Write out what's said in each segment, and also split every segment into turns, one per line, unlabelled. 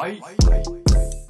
Hi,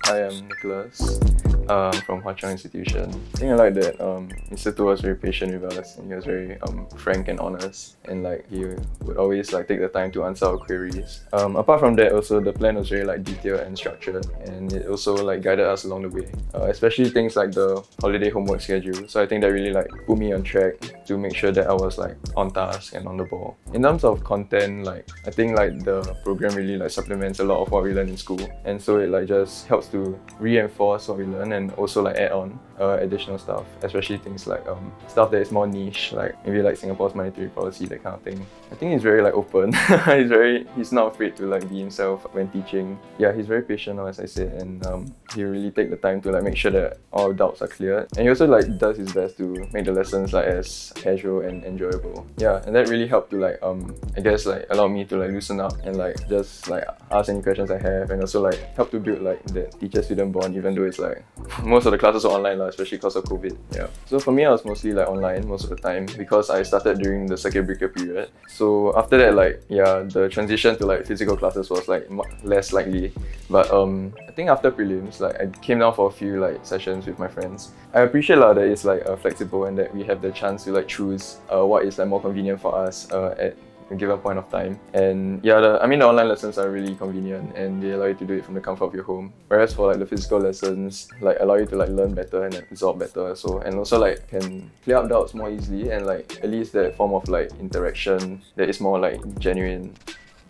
I'm Nicholas um, from Hwa Chong Institution. I think I like that um, Mr. Tu was very patient with us and he was very um, frank and honest and like he would always like take the time to answer our queries. Um, apart from that also the plan was very like detailed and structured and it also like guided us along the way. Uh, especially things like the holiday homework schedule. So I think that really like put me on track to make sure that I was like on task and on the ball. In terms of content like I think like the program really like supplements a lot of what we learn in school and so it like just helps to reinforce what we learn and also like add on uh, additional stuff, especially things like um, stuff that is more niche, like maybe like Singapore's monetary policy, that kind of thing. I think he's very like open. he's very he's not afraid to like be himself when teaching. Yeah, he's very patient, as I said, and um, he really take the time to like make sure that all doubts are cleared. And he also like does his best to make the lessons like as casual and enjoyable. Yeah, and that really helped to like um I guess like allow me to like loosen up and like just like ask any questions I have, and also like help to build like the teacher-student bond, even though it's like most of the classes are online, especially because of COVID. Yeah. So for me, I was mostly like online most of the time because I started during the circuit breaker period. So after that, like yeah, the transition to like physical classes was like less likely. But um, I think after prelims, like I came down for a few like sessions with my friends. I appreciate like, that it's like uh, flexible and that we have the chance to like choose uh, what is like more convenient for us uh, at a point of time. And yeah, the, I mean the online lessons are really convenient and they allow you to do it from the comfort of your home. Whereas for like the physical lessons, like allow you to like learn better and absorb better so and also like can clear up doubts more easily and like at least that form of like interaction that is more like genuine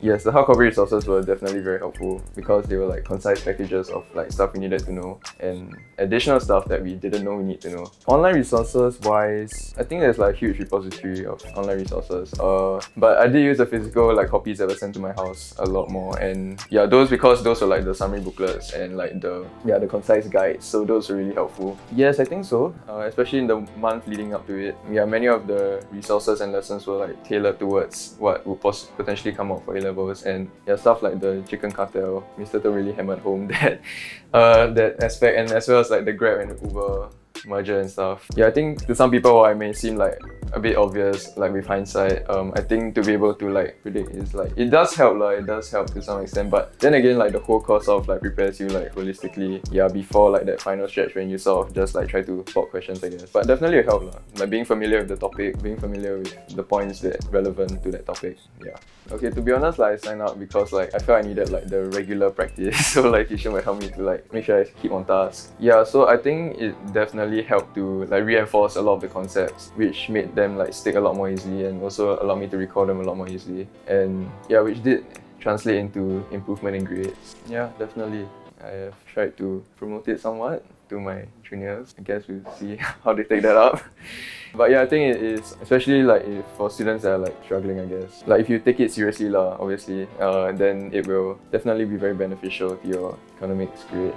Yes, the hardcopy resources were definitely very helpful because they were like concise packages of like stuff we needed to know and additional stuff that we didn't know we need to know. Online resources wise, I think there's like a huge repository of online resources. Uh, but I did use the physical like copies that were sent to my house a lot more and yeah, those because those were like the summary booklets and like the yeah the concise guides. So those were really helpful. Yes, I think so. Uh, especially in the month leading up to it. Yeah, many of the resources and lessons were like tailored towards what would potentially come out for A levels and yeah, stuff like the chicken cartel. Mr. To really hammered home that uh, that aspect and as well as like the Grab and Uber merger and stuff. Yeah, I think to some people it may seem like a bit obvious like with hindsight um i think to be able to like predict is like it does help like it does help to some extent but then again like the whole course of like prepares you like holistically yeah before like that final stretch when you sort of just like try to spot questions i guess but definitely it helped lah. like being familiar with the topic being familiar with the points that relevant to that topic yeah okay to be honest like i signed up because like i felt i needed like the regular practice so like tuition would help me to like make sure i keep on task yeah so i think it definitely helped to like reinforce a lot of the concepts which made them like stick a lot more easily and also allowed me to recall them a lot more easily. And yeah, which did translate into improvement in grades. Yeah, definitely. I have tried to promote it somewhat to my juniors. I guess we'll see how they take that up. But yeah, I think it is, especially like for students that are like struggling, I guess. Like if you take it seriously lah, obviously, uh, then it will definitely be very beneficial to your academics grade.